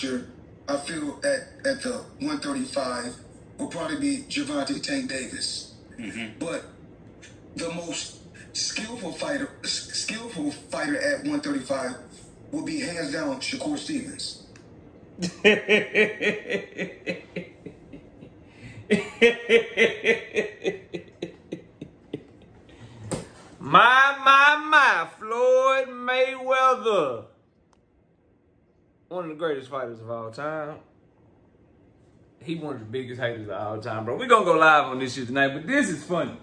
biggest I feel at, at the 135 will probably be Gervonta Tank Davis. Mm-hmm. But the most skillful fighter, s- skillful fighter at 135 will be hands down Shakur Stevens. My, my, my, Floyd Mayweather. One of the greatest fighters of all time. He one of the biggest haters of all time, bro. we to go live on this shit tonight, but this is funny.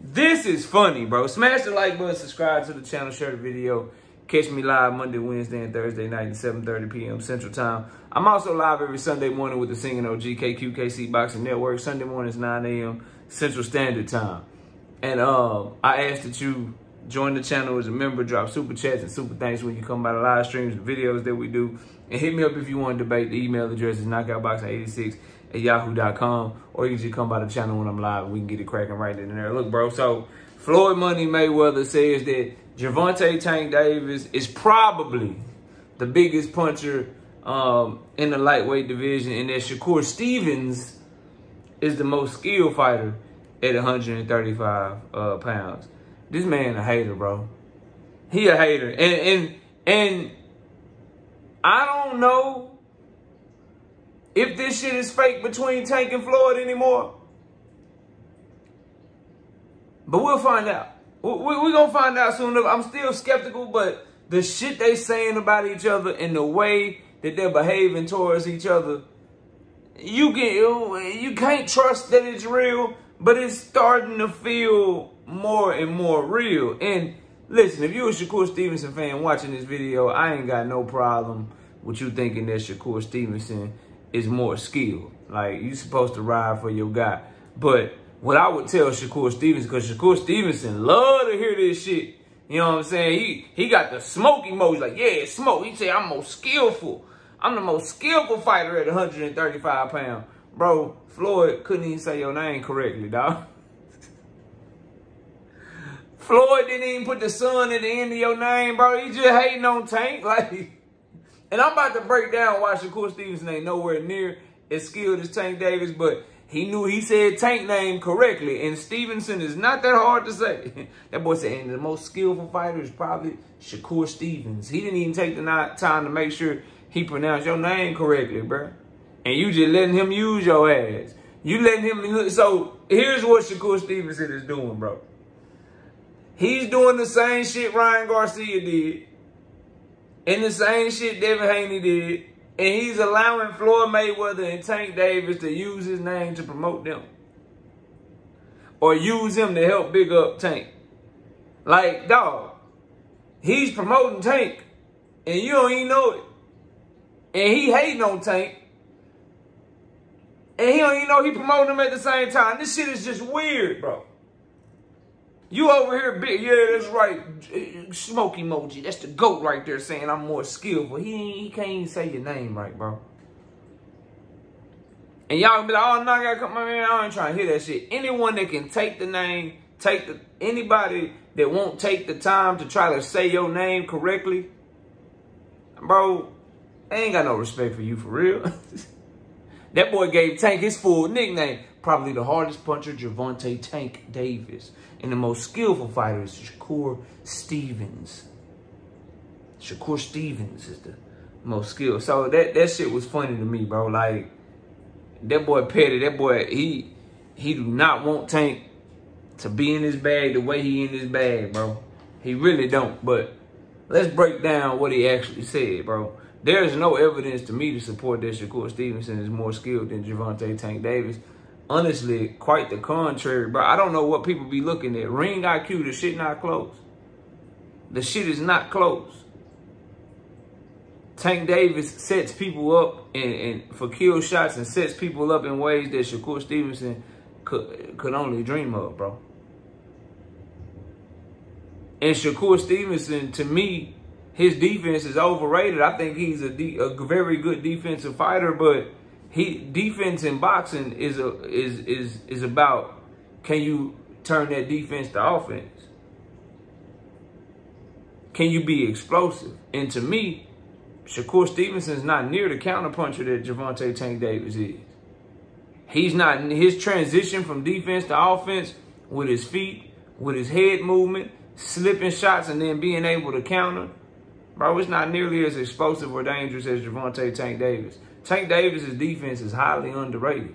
This is funny, bro. Smash the like button, subscribe to the channel, share the video. Catch me live Monday, Wednesday, and Thursday night at 7.30 p.m. Central Time. I'm also live every Sunday morning with the Singing OG KQKC Boxing Network. Sunday mornings, 9 a.m. Central Standard Time. And um, I ask that you join the channel as a member, drop super chats and super thanks when you come by the live streams and videos that we do. And hit me up if you want to debate. The email address is knockoutboxing86 at yahoo.com. Or you can just come by the channel when I'm live we can get it cracking right in there. Look, bro, so Floyd Money Mayweather says that Gervonta Tank Davis is probably the biggest puncher um, in the lightweight division and that Shakur Stevens is the most skilled fighter at 135 uh, pounds. This man a hater, bro. He a hater. And and and I don't know if this shit is fake between Tank and Floyd anymore. But we'll find out. We, we, we gonna find out soon enough. I'm still skeptical, but the shit they saying about each other and the way that they're behaving towards each other, you can you can't trust that it's real, but it's starting to feel more and more real. And listen, if you're a Shakur Stevenson fan watching this video, I ain't got no problem with you thinking that Shakur Stevenson is more skilled. Like you supposed to ride for your guy. But what I would tell Shakur Stevenson, because Shakur Stevenson love to hear this shit. You know what I'm saying? He he got the smoke emoji, like, yeah, smoke. He say, I'm most skillful. I'm the most skillful fighter at 135 pounds. Bro, Floyd couldn't even say your name correctly, dog. Floyd didn't even put the sun at the end of your name, bro. He just hating on Tank. Like, and I'm about to break down why Shakur Stevenson ain't nowhere near as skilled as Tank Davis, but he knew he said Tank name correctly. And Stevenson is not that hard to say. that boy said, and the most skillful fighter is probably Shakur Stevens. He didn't even take the time to make sure he pronounced your name correctly, bro. And you just letting him use your ass. You letting him, so here's what Shakur Stevenson is doing, bro. He's doing the same shit Ryan Garcia did. And the same shit Devin Haney did. And he's allowing Floyd Mayweather and Tank Davis to use his name to promote them. Or use him to help big up Tank. Like, dog, he's promoting Tank. And you don't even know it. And he hating on Tank. And he don't even know he promoting him at the same time. This shit is just weird, bro. You over here, big, yeah, that's right. Smoke emoji. That's the goat right there saying I'm more skillful. He, he can't even say your name right, bro. And y'all be like, oh, no, I gotta come, man, I ain't trying to hear that shit. Anyone that can take the name, take the, anybody that won't take the time to try to say your name correctly, bro, I ain't got no respect for you for real. that boy gave Tank his full nickname. Probably the hardest puncher, Gervonta Tank Davis. And the most skillful fighter is Shakur Stevens. Shakur Stevens is the most skilled. So that, that shit was funny to me, bro. Like, that boy Petty, that boy, he he do not want Tank to be in his bag the way he in his bag, bro. He really don't. But let's break down what he actually said, bro. There is no evidence to me to support that Shakur Stevenson is more skilled than Gervonta Tank Davis. Honestly, quite the contrary, bro. I don't know what people be looking at. Ring IQ, the shit not close. The shit is not close. Tank Davis sets people up and, and for kill shots and sets people up in ways that Shakur Stevenson could could only dream of, bro. And Shakur Stevenson, to me, his defense is overrated. I think he's a, a very good defensive fighter, but he defense in boxing is a is is is about can you turn that defense to offense. can you be explosive? And to me, Shakur Stevenson is not near the counterpuncher that Gervonta Tank Davis is. He's not his transition from defense to offense with his feet, with his head movement, slipping shots, and then being able to counter. Bro, it's not nearly as explosive or dangerous as Gervonta Tank Davis. Tank Davis's defense is highly underrated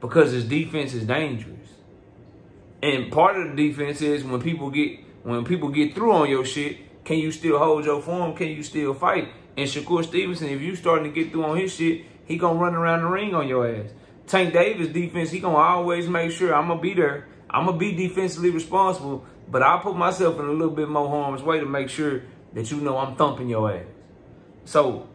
because his defense is dangerous. And part of the defense is when people get when people get through on your shit, can you still hold your form? Can you still fight? And Shakur Stevenson, if you starting to get through on his shit, he gonna run around the ring on your ass. Tank Davis defense, he gonna always make sure I'm gonna be there. I'm gonna be defensively responsible, but I'll put myself in a little bit more harm's way to make sure that you know I'm thumping your ass. So,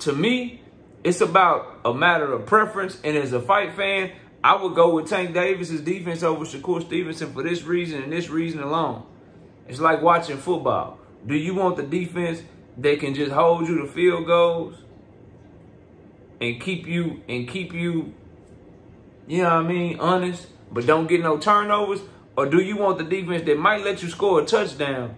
to me, it's about a matter of preference. And as a fight fan, I would go with Tank Davis's defense over Shakur Stevenson for this reason and this reason alone. It's like watching football. Do you want the defense that can just hold you to field goals and keep you and keep you, you know what I mean, honest, but don't get no turnovers? Or do you want the defense that might let you score a touchdown,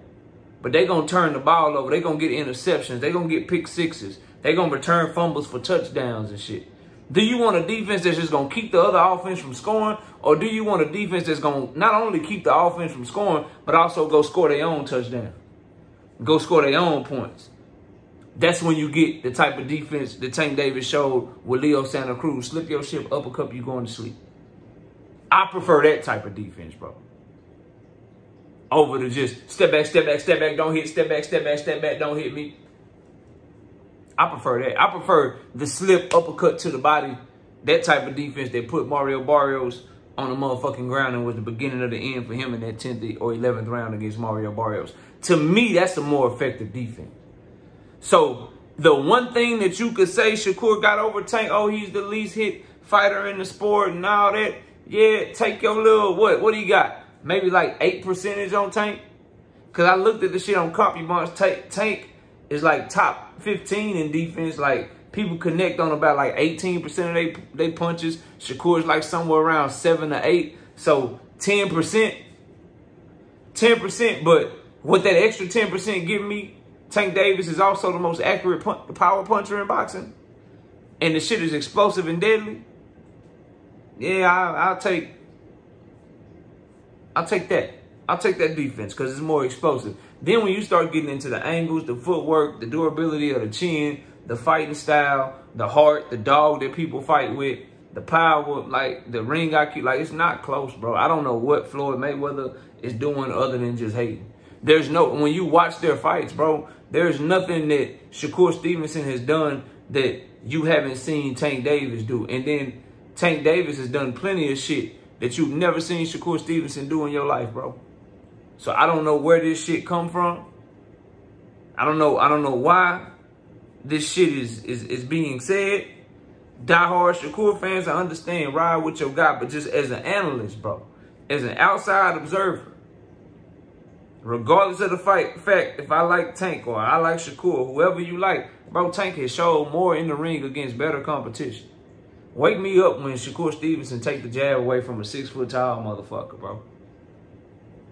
but they gonna turn the ball over, they gonna get interceptions, they gonna get pick sixes, they gonna return fumbles for touchdowns and shit. Do you want a defense that's just gonna keep the other offense from scoring, or do you want a defense that's gonna not only keep the offense from scoring, but also go score their own touchdown, go score their own points? That's when you get the type of defense that Tank Davis showed with Leo Santa Cruz. Slip your ship, uppercut, you going to sleep. I prefer that type of defense, bro. Over to just step back, step back, step back, don't hit, step back, step back, step back, don't hit me. I prefer that. I prefer the slip uppercut to the body, that type of defense that put Mario Barrios on the motherfucking ground and was the beginning of the end for him in that 10th or 11th round against Mario Barrios. To me, that's a more effective defense. So the one thing that you could say Shakur got over Tank, oh, he's the least hit fighter in the sport and all that. Yeah, take your little, what, what do you got? Maybe like 8 percentage on Tank? Because I looked at the shit on CompuBox. Tank, Tank is like top 15 in defense. Like people connect on about like 18% of they they punches. Shakur's like somewhere around seven to eight. So 10%, 10%. But what that extra 10% give me, Tank Davis is also the most accurate power puncher in boxing. And the shit is explosive and deadly. Yeah, I, I'll take, I'll take that. I'll take that defense because it's more explosive. Then when you start getting into the angles, the footwork, the durability of the chin, the fighting style, the heart, the dog that people fight with, the power, like the ring IQ, like it's not close, bro. I don't know what Floyd Mayweather is doing other than just hating. There's no, when you watch their fights, bro, there's nothing that Shakur Stevenson has done that you haven't seen Tank Davis do. And then Tank Davis has done plenty of shit that you've never seen Shakur Stevenson do in your life, bro. So I don't know where this shit come from. I don't know. I don't know why this shit is is, is being said. Die-hard Shakur fans, I understand ride with your guy, but just as an analyst, bro, as an outside observer, regardless of the fight fact, if I like Tank or I like Shakur, whoever you like, bro, Tank has showed more in the ring against better competition. Wake me up when Shakur Stevenson take the jab away from a six foot tall motherfucker, bro.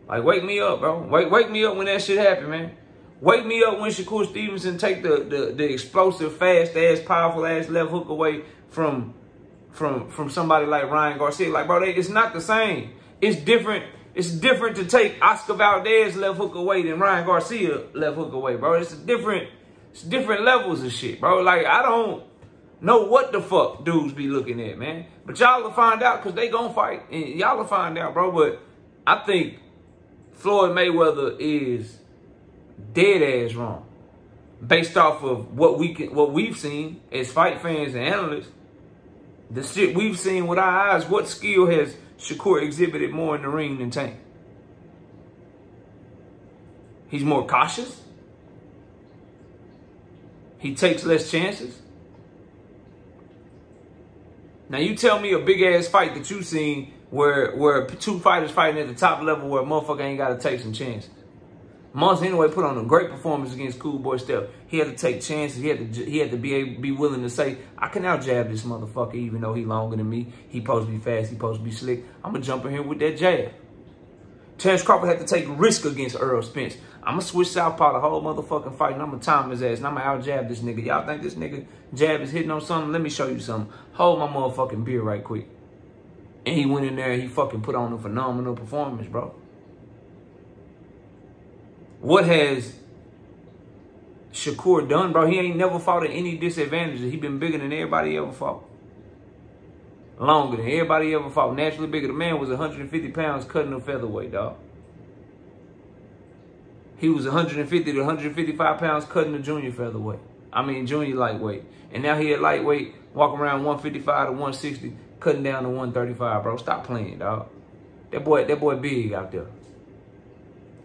Like, wake me up, bro. Wake, wake me up when that shit happen, man. Wake me up when Shakur Stevenson take the, the, the explosive, fast-ass, powerful-ass left hook away from from from somebody like Ryan Garcia. Like, bro, they, it's not the same. It's different. It's different to take Oscar Valdez left hook away than Ryan Garcia left hook away, bro. It's different. It's different levels of shit, bro. Like, I don't know what the fuck dudes be looking at, man. But y'all will find out because they gonna fight. And y'all will find out, bro. But I think Floyd Mayweather is dead ass wrong. Based off of what we can, what we've seen as fight fans and analysts, the shit we've seen with our eyes, what skill has Shakur exhibited more in the ring than Tank? He's more cautious. He takes less chances. Now you tell me a big ass fight that you've seen where where two fighters fighting at the top level where a motherfucker ain't got to take some chances. Moss anyway put on a great performance against Cool Boy Steph. He had to take chances. He had to he had to be able, be willing to say, I can now jab this motherfucker even though he longer than me. He supposed to be fast. He supposed to be slick. I'm gonna jump in here with that jab. Terence Crawford had to take risk against Errol Spence. I'm going to switch southpaw the whole motherfucking fight, and I'm going to time his ass, and I'm going to out-jab this nigga. Y'all think this nigga jab is hitting on something? Let me show you something. Hold my motherfucking beer right quick. And he went in there and he fucking put on a phenomenal performance, bro. What has Shakur done, bro? He ain't never fought at any disadvantages. He been bigger than everybody ever fought. Longer than everybody ever fought. Naturally bigger. The man was 150 pounds cutting a featherweight, dog. He was 150 to 155 pounds cutting the junior featherweight. I mean, junior lightweight. And now he at lightweight, walking around 155 to 160, cutting down to 135, bro. Stop playing, dog. That boy, that boy big out there.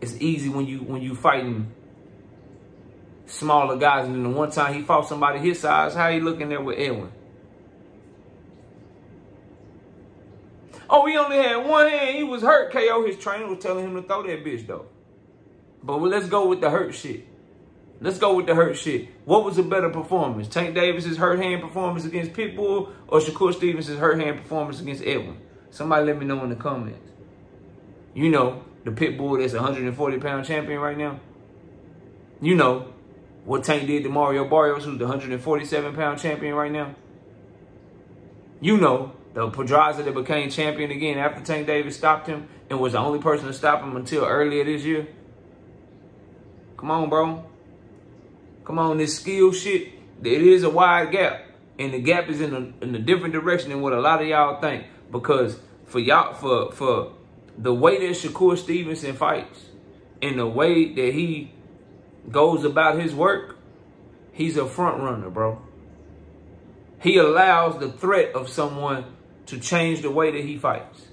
It's easy when you when you fighting smaller guys. And then the one time he fought somebody his size, how he looking there with Edwin? Oh, he only had one hand. He was hurt. KO, his trainer was telling him to throw that bitch, though. But let's go with the hurt shit. Let's go with the hurt shit. What was a better performance? Tank Davis's hurt hand performance against Pitbull or Shakur Stevens' hurt hand performance against Edwin? Somebody let me know in the comments. You know, the Pitbull that's 140 pound champion right now. You know what Tank did to Mario Barrios, who's the 147 pound champion right now. You know the Pedraza that became champion again after Tank Davis stopped him and was the only person to stop him until earlier this year. Come on, bro. Come on, this skill shit, it is a wide gap. And the gap is in a, in a different direction than what a lot of y'all think. Because for y'all, for, for the way that Shakur Stevenson fights and the way that he goes about his work, he's a front runner, bro. He allows the threat of someone to change the way that he fights.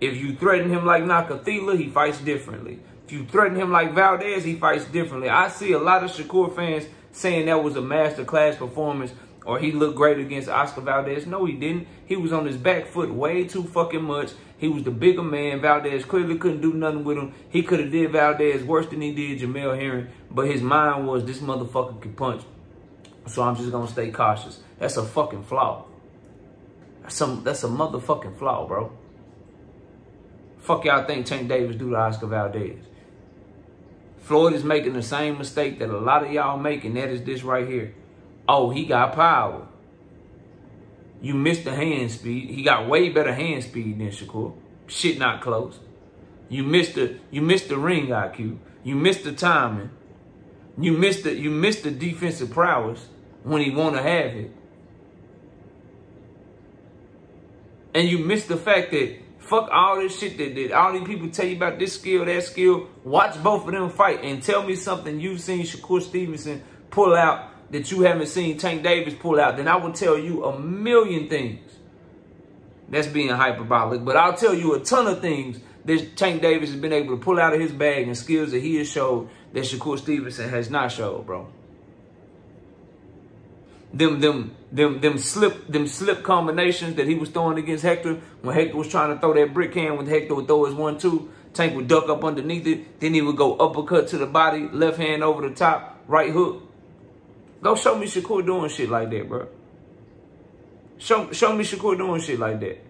If you threaten him like Nakathila, he fights differently. If you threaten him like Valdez, he fights differently. I see a lot of Shakur fans saying that was a masterclass performance or he looked great against Oscar Valdez. No, he didn't. He was on his back foot way too fucking much. He was the bigger man. Valdez clearly couldn't do nothing with him. He could have did Valdez worse than he did Jamel Herring. But his mind was, this motherfucker can punch. So I'm just going to stay cautious. That's a fucking flaw. That's, some, that's a motherfucking flaw, bro. Fuck y'all think Tank Davis do to Oscar Valdez. Floyd is making the same mistake that a lot of y'all make, and that is this right here. Oh, he got power. You missed the hand speed. He got way better hand speed than Shakur. Shit not close. You missed the you missed the ring IQ. You missed the timing. You missed the you missed the defensive prowess when he wanna have it. And you missed the fact that Fuck all this shit that, that all these people tell you about this skill, that skill. Watch both of them fight and tell me something you've seen Shakur Stevenson pull out that you haven't seen Tank Davis pull out. Then I will tell you a million things. That's being hyperbolic. But I'll tell you a ton of things that Tank Davis has been able to pull out of his bag and skills that he has showed that Shakur Stevenson has not showed, bro them them them them slip them slip combinations that he was throwing against Hector when Hector was trying to throw that brick hand when Hector would throw his one two Tank would duck up underneath it then he would go uppercut to the body left hand over the top right hook. Go show me Shakur doing shit like that bro. Show show me Shakur doing shit like that.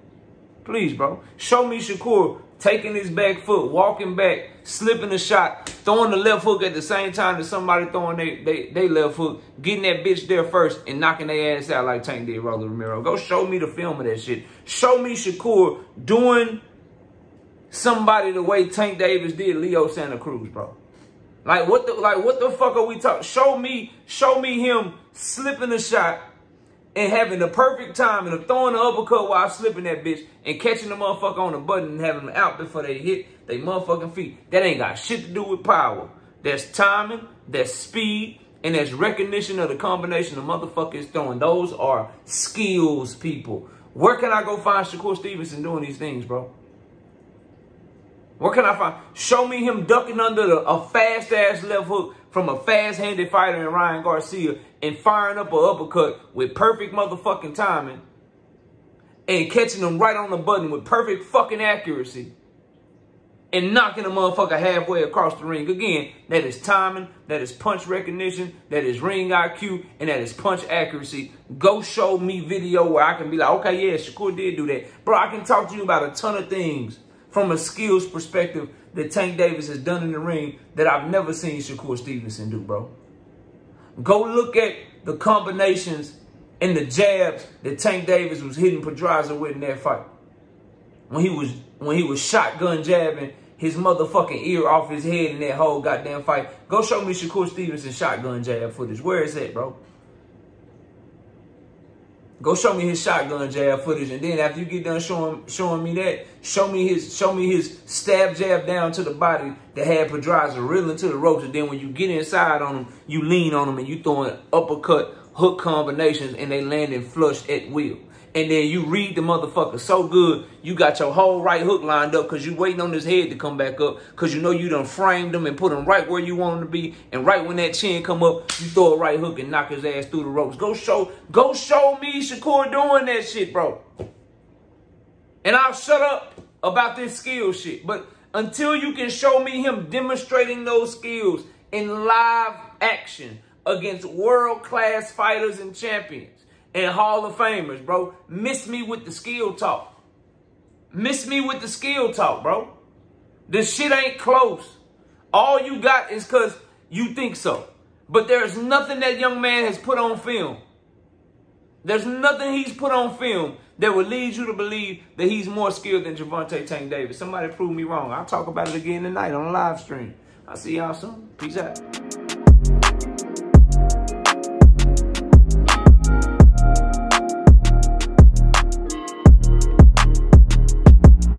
Please bro. Show me Shakur taking his back foot, walking back, slipping a shot, throwing the left hook at the same time that somebody throwing their they, they left hook, getting that bitch there first and knocking their ass out like Tank did Rolly Romero. Go show me the film of that shit. Show me Shakur doing somebody the way Tank Davis did Leo Santa Cruz, bro. Like what the like what the fuck are we talking? Show me, show me him slipping a shot and having the perfect time and throwing the uppercut while slipping that bitch and catching the motherfucker on the button and having them out before they hit they motherfucking feet. That ain't got shit to do with power. That's timing, that's speed, and that's recognition of the combination of motherfuckers throwing. Those are skills, people. Where can I go find Shakur Stevenson doing these things, bro? Where can I find? Show me him ducking under the, a fast ass left hook from a fast handed fighter in Ryan Garcia and firing up a uppercut with perfect motherfucking timing and catching them right on the button with perfect fucking accuracy and knocking a motherfucker halfway across the ring. Again, that is timing, that is punch recognition, that is ring IQ, and that is punch accuracy. Go show me video where I can be like, okay, yeah, Shakur did do that. Bro, I can talk to you about a ton of things from a skills perspective that Tank Davis has done in the ring that I've never seen Shakur Stevenson do, bro. Go look at the combinations and the jabs that Tank Davis was hitting Pedraza with in that fight. When he was when he was shotgun jabbing his motherfucking ear off his head in that whole goddamn fight. Go show me Shakur Stevenson shotgun jab footage. Where is that, bro? Go show me his shotgun jab footage, and then after you get done showing showing me that, show me his show me his stab jab down to the body that had Pedraza reeling to the ropes, and then when you get inside on him, you lean on him and you throwing uppercut hook combinations, and they landing flush at will and then you read the motherfucker so good, you got your whole right hook lined up because you waiting on his head to come back up because you know you done framed him and put him right where you want him to be. And right when that chin come up, you throw a right hook and knock his ass through the ropes. Go show, go show me Shakur doing that shit, bro. And I'll shut up about this skill shit. But until you can show me him demonstrating those skills in live action against world-class fighters and champions, and Hall of Famers, bro. Miss me with the skill talk. Miss me with the skill talk, bro. This shit ain't close. All you got is because you think so. But there's nothing that young man has put on film. There's nothing he's put on film that would lead you to believe that he's more skilled than Gervonta Tank Davis. Somebody prove me wrong. I'll talk about it again tonight on the live stream. I'll see y'all soon. Peace out.